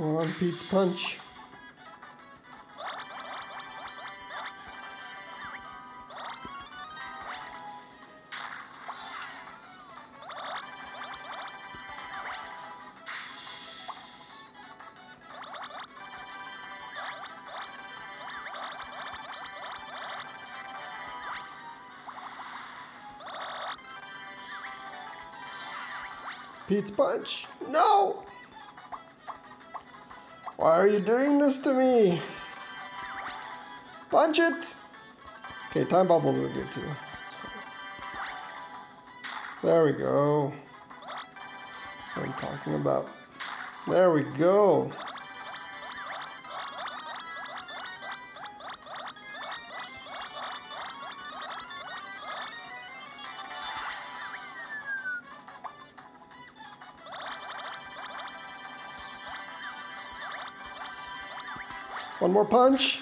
On, Pete's punch. Pete's punch. No! Why are you doing this to me? Punch it! Okay, time bubbles are good too. There we go. That's what I'm talking about. There we go. One more punch.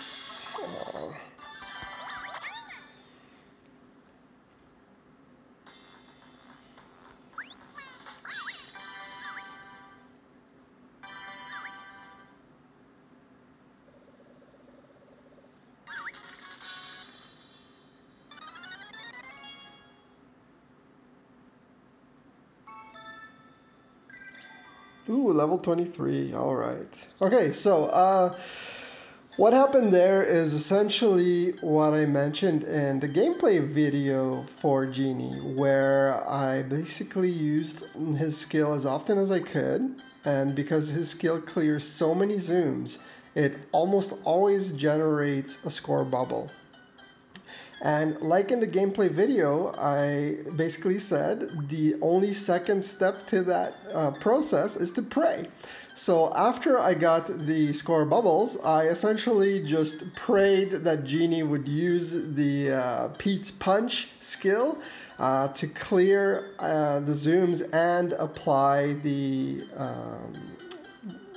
Ooh, level 23. All right. Okay, so uh, what happened there is essentially what I mentioned in the gameplay video for Genie, where I basically used his skill as often as I could. And because his skill clears so many Tsums, it almost always generates a score bubble. And like in the gameplay video, I basically said the only second step to that uh, process is to pray. So after I got the score bubbles, I essentially just prayed that Genie would use the uh, Pete's Punch skill uh, to clear uh, the Tsums and apply the um,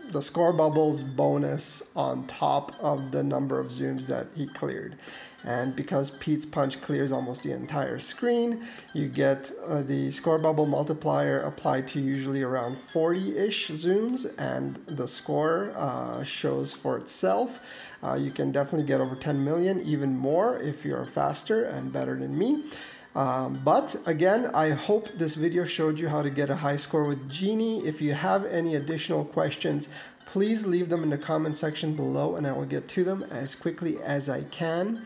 the score bubbles bonus on top of the number of Tsums that he cleared. And because Pete's Punch clears almost the entire screen, you get uh, the score bubble multiplier applied to usually around 40-ish Tsums, and the score uh, shows for itself. Uh, you can definitely get over 10 million, even more if you're faster and better than me. Um, but again, I hope this video showed you how to get a high score with Genie. If you have any additional questions, please leave them in the comment section below and I will get to them as quickly as I can.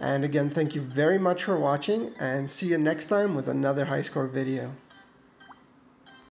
And again, thank you very much for watching and see you next time with another high score video.